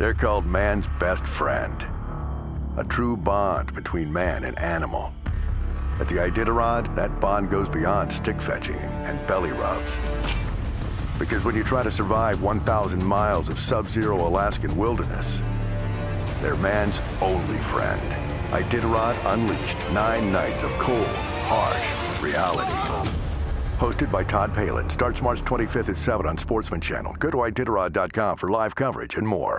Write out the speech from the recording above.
They're called man's best friend. A true bond between man and animal. At the Iditarod, that bond goes beyond stick fetching and belly rubs. Because when you try to survive 1,000 miles of sub-zero Alaskan wilderness, they're man's only friend. Iditarod Unleashed. Nine nights of cold, harsh reality. Hosted by Todd Palin. Starts March 25th at 7 on Sportsman Channel. Go to Iditarod.com for live coverage and more.